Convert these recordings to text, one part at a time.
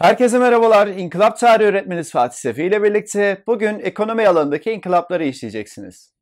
Herkese merhabalar. İnkılap Tarihi öğretmeniz Fatih Sefi ile birlikte bugün ekonomi alanındaki inkılapları işleyeceksiniz.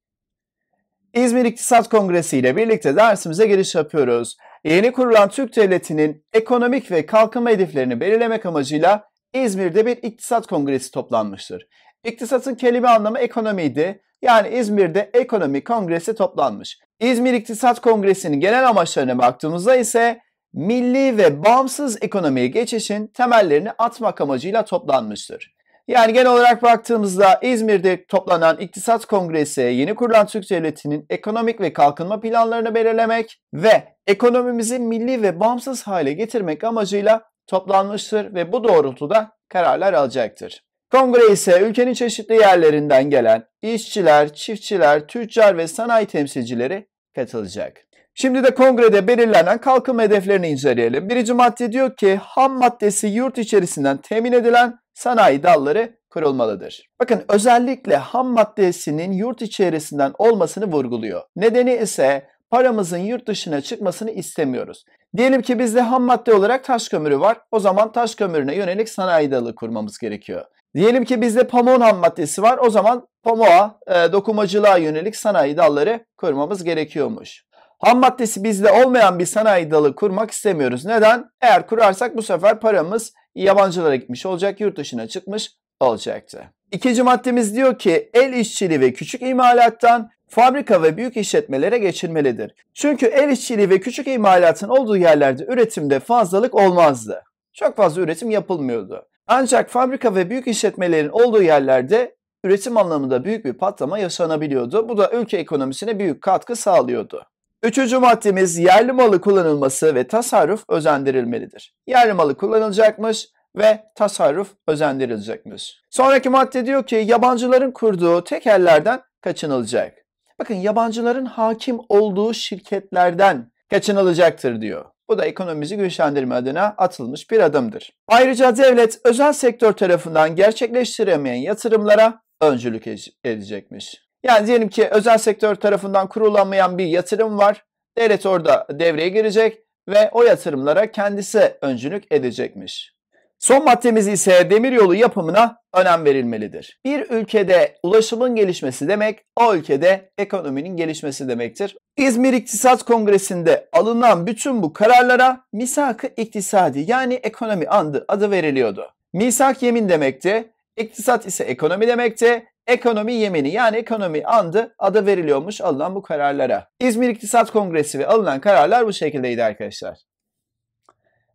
İzmir İktisat Kongresi ile birlikte dersimize giriş yapıyoruz. Yeni kurulan Türk Devleti'nin ekonomik ve kalkınma hedeflerini belirlemek amacıyla İzmir'de bir iktisat kongresi toplanmıştır. İktisatın kelime anlamı ekonomiydi. Yani İzmir'de ekonomi kongresi toplanmış. İzmir İktisat Kongresi'nin genel amaçlarına baktığımızda ise milli ve bağımsız ekonomiye geçişin temellerini atmak amacıyla toplanmıştır. Yani genel olarak baktığımızda İzmir'de toplanan İktisat Kongresi yeni kurulan Türk Devleti'nin ekonomik ve kalkınma planlarını belirlemek ve ekonomimizi milli ve bağımsız hale getirmek amacıyla toplanmıştır ve bu doğrultuda kararlar alacaktır. Kongre ise ülkenin çeşitli yerlerinden gelen işçiler, çiftçiler, tüccar ve sanayi temsilcileri katılacak. Şimdi de kongrede belirlenen kalkınma hedeflerini inceleyelim. Birinci madde diyor ki ham maddesi yurt içerisinden temin edilen sanayi dalları kurulmalıdır. Bakın özellikle ham maddesinin yurt içerisinden olmasını vurguluyor. Nedeni ise paramızın yurt dışına çıkmasını istemiyoruz. Diyelim ki bizde ham madde olarak taş kömürü var. O zaman taş kömürüne yönelik sanayi dalı kurmamız gerekiyor. Diyelim ki bizde pamuğun ham maddesi var. O zaman pamuğa, e, dokumacılığa yönelik sanayi dalları kurmamız gerekiyormuş. Ham maddesi bizde olmayan bir sanayi dalı kurmak istemiyoruz. Neden? Eğer kurarsak bu sefer paramız yabancılara gitmiş olacak, yurt dışına çıkmış olacaktı. İkinci maddemiz diyor ki el işçiliği ve küçük imalattan fabrika ve büyük işletmelere geçilmelidir. Çünkü el işçiliği ve küçük imalatın olduğu yerlerde üretimde fazlalık olmazdı. Çok fazla üretim yapılmıyordu. Ancak fabrika ve büyük işletmelerin olduğu yerlerde üretim anlamında büyük bir patlama yaşanabiliyordu. Bu da ülke ekonomisine büyük katkı sağlıyordu. Üçüncü maddemiz yerli malı kullanılması ve tasarruf özendirilmelidir. Yerli malı kullanılacakmış ve tasarruf özendirilecekmiş. Sonraki madde diyor ki yabancıların kurduğu tekellerden kaçınılacak. Bakın yabancıların hakim olduğu şirketlerden kaçınılacaktır diyor. Bu da ekonomimizi güçlendirme adına atılmış bir adımdır. Ayrıca devlet özel sektör tarafından gerçekleştiremeyen yatırımlara öncülük edecekmiş. Yani diyelim ki özel sektör tarafından kurulanmayan bir yatırım var. Devlet orada devreye girecek ve o yatırımlara kendisi öncülük edecekmiş. Son maddemiz ise demiryolu yapımına önem verilmelidir. Bir ülkede ulaşımın gelişmesi demek, o ülkede ekonominin gelişmesi demektir. İzmir İktisat Kongresi'nde alınan bütün bu kararlara misak-ı iktisadi yani ekonomi andı adı veriliyordu. Misak yemin demekti, iktisat ise ekonomi demekti, ekonomi yemini yani ekonomi andı adı veriliyormuş alınan bu kararlara. İzmir İktisat Kongresi ve alınan kararlar bu şekildeydi arkadaşlar.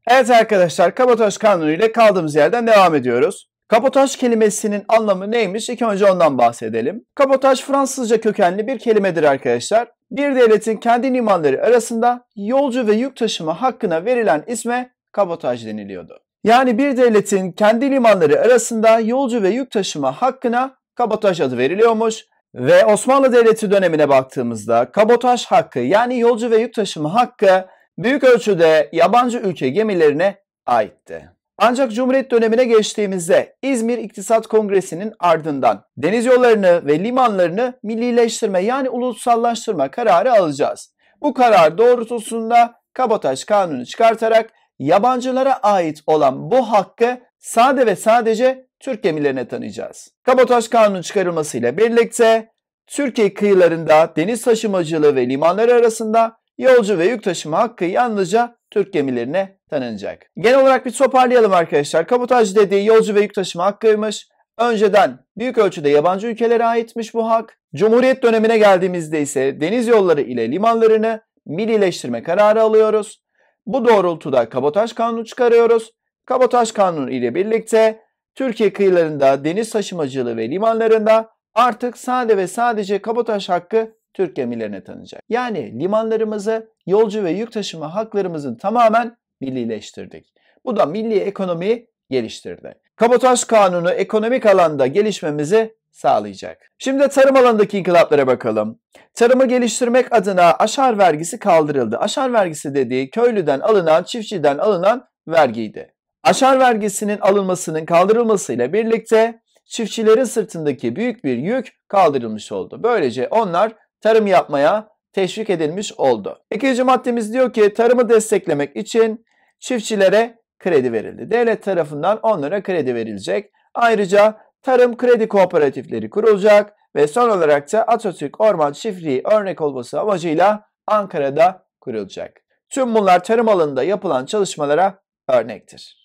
Evet arkadaşlar kabotaj kanunu ile kaldığımız yerden devam ediyoruz. Kabotaj kelimesinin anlamı neymiş? İlk önce ondan bahsedelim. Kabotaj Fransızca kökenli bir kelimedir arkadaşlar. Bir devletin kendi limanları arasında yolcu ve yük taşıma hakkına verilen isme kabotaj deniliyordu. Yani bir devletin kendi limanları arasında yolcu ve yük taşıma hakkına kabotaj adı veriliyormuş. Ve Osmanlı Devleti dönemine baktığımızda kabotaj hakkı yani yolcu ve yük taşıma hakkı büyük ölçüde yabancı ülke gemilerine aitti. Ancak Cumhuriyet dönemine geçtiğimizde İzmir İktisat Kongresi'nin ardından deniz yollarını ve limanlarını millileştirme yani ulusallaştırma kararı alacağız. Bu karar doğrultusunda kabotaj kanunu çıkartarak yabancılara ait olan bu hakkı sade ve sadece Türk gemilerine tanıyacağız. Kabotaj kanunu çıkarılmasıyla birlikte Türkiye kıyılarında deniz taşımacılığı ve limanları arasında yolcu ve yük taşıma hakkı yalnızca Türk gemilerine tanınacak. Genel olarak bir toparlayalım arkadaşlar. Kabotaj dediği yolcu ve yük taşıma hakkıymış. Önceden büyük ölçüde yabancı ülkelere aitmiş bu hak. Cumhuriyet dönemine geldiğimizde ise deniz yolları ile limanlarını millileştirme kararı alıyoruz. Bu doğrultuda kabotaj kanunu çıkarıyoruz. Kabotaj kanunu ile birlikte Türkiye kıyılarında deniz taşımacılığı ve limanlarında artık sade ve sadece kabotaj hakkı Türk gemilerine tanınacak. Yani limanlarımızı yolcu ve yük taşıma haklarımızın tamamen millileştirdik. Bu da milli ekonomiyi geliştirdi. Kabotaj kanunu ekonomik alanda gelişmemizi sağlayacak. Şimdi tarım alanındaki inkılaplara bakalım. Tarımı geliştirmek adına aşar vergisi kaldırıldı. Aşar vergisi dediği köylüden alınan, çiftçiden alınan vergiydi. Aşar vergisinin alınmasının kaldırılmasıyla birlikte çiftçilerin sırtındaki büyük bir yük kaldırılmış oldu. Böylece onlar tarım yapmaya teşvik edilmiş oldu. İkinci maddemiz diyor ki tarımı desteklemek için çiftçilere kredi verildi. Devlet tarafından onlara kredi verilecek. Ayrıca tarım kredi kooperatifleri kurulacak ve son olarak da Atatürk Orman Çiftliği örnek olması amacıyla Ankara'da kurulacak. Tüm bunlar tarım alanında yapılan çalışmalara örnektir.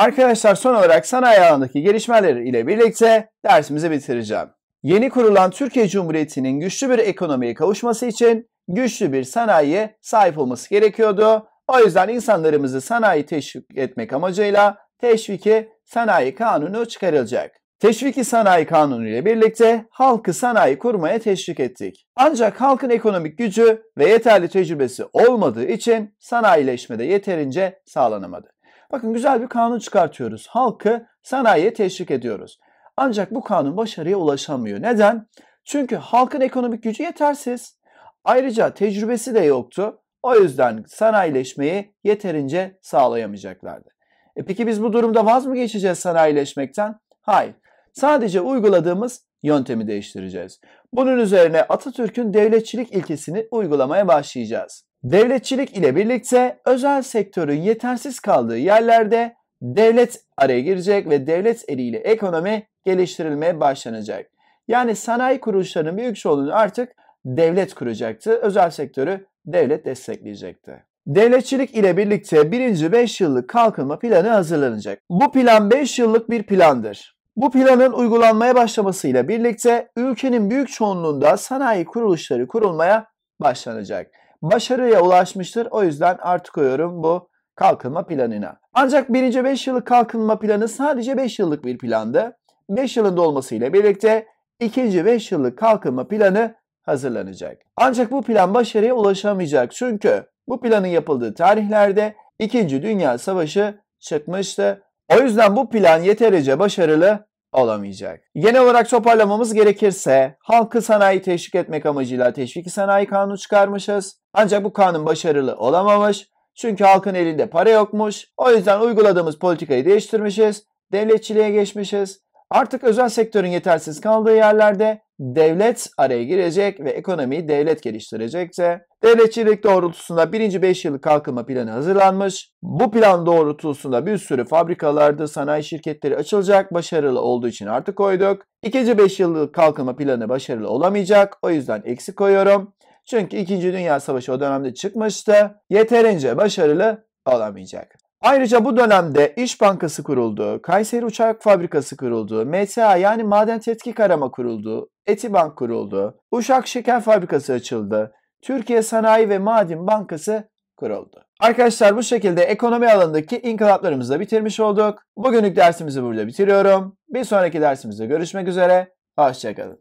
Arkadaşlar son olarak sanayi alanındaki gelişmeler ile birlikte dersimizi bitireceğim. Yeni kurulan Türkiye Cumhuriyeti'nin güçlü bir ekonomiye kavuşması için güçlü bir sanayiye sahip olması gerekiyordu. O yüzden insanlarımızı sanayi teşvik etmek amacıyla teşviki sanayi kanunu çıkarılacak. Teşviki sanayi kanunu ile birlikte halkı sanayi kurmaya teşvik ettik. Ancak halkın ekonomik gücü ve yeterli tecrübesi olmadığı için sanayileşmede yeterince sağlanamadı. Bakın güzel bir kanun çıkartıyoruz. Halkı sanayiye teşvik ediyoruz. Ancak bu kanun başarıya ulaşamıyor. Neden? Çünkü halkın ekonomik gücü yetersiz. Ayrıca tecrübesi de yoktu. O yüzden sanayileşmeyi yeterince sağlayamayacaklardı. E peki biz bu durumda vaz mı geçeceğiz sanayileşmekten? Hayır. Sadece uyguladığımız yöntemi değiştireceğiz. Bunun üzerine Atatürk'ün devletçilik ilkesini uygulamaya başlayacağız. Devletçilik ile birlikte özel sektörün yetersiz kaldığı yerlerde devlet araya girecek ve devlet eliyle ekonomi geliştirilmeye başlanacak. Yani sanayi kuruluşlarının büyük çoğunluğunu artık devlet kuracaktı. Özel sektörü devlet destekleyecekti. Devletçilik ile birlikte birinci 5 yıllık kalkınma planı hazırlanacak. Bu plan 5 yıllık bir plandır. Bu planın uygulanmaya başlamasıyla birlikte ülkenin büyük çoğunluğunda sanayi kuruluşları kurulmaya başlanacak. Başarıya ulaşmıştır. O yüzden artık koyuyorum bu kalkınma planına. Ancak birinci 5 yıllık kalkınma planı sadece 5 yıllık bir plandı. 5 yılın dolmasıyla birlikte ikinci 5 yıllık kalkınma planı hazırlanacak. Ancak bu plan başarıya ulaşamayacak çünkü bu planın yapıldığı tarihlerde 2. Dünya Savaşı çıkmıştı. O yüzden bu plan yeterince başarılı olamayacak. Genel olarak toparlamamız gerekirse halkı sanayi teşvik etmek amacıyla teşviki sanayi kanunu çıkarmışız. Ancak bu kanun başarılı olamamış. Çünkü halkın elinde para yokmuş. O yüzden uyguladığımız politikayı değiştirmişiz. Devletçiliğe geçmişiz. Artık özel sektörün yetersiz kaldığı yerlerde devlet araya girecek ve ekonomiyi devlet geliştirecekse devletçilik doğrultusunda birinci 5 yıllık kalkınma planı hazırlanmış. Bu plan doğrultusunda bir sürü fabrikalarda sanayi şirketleri açılacak. Başarılı olduğu için artık koyduk. İkinci 5 yıllık kalkınma planı başarılı olamayacak. O yüzden eksik koyuyorum. Çünkü 2. Dünya Savaşı o dönemde çıkmıştı. Yeterince başarılı olamayacak. Ayrıca bu dönemde İş Bankası kuruldu, Kayseri Uçak Fabrikası kuruldu, MTA yani Maden Tetkik Arama kuruldu, Etibank kuruldu, Uşak Şeker Fabrikası açıldı, Türkiye Sanayi ve Maden Bankası kuruldu. Arkadaşlar bu şekilde ekonomi alanındaki inkılaplarımızı da bitirmiş olduk. Bugünlük dersimizi burada bitiriyorum. Bir sonraki dersimizde görüşmek üzere. Hoşçakalın.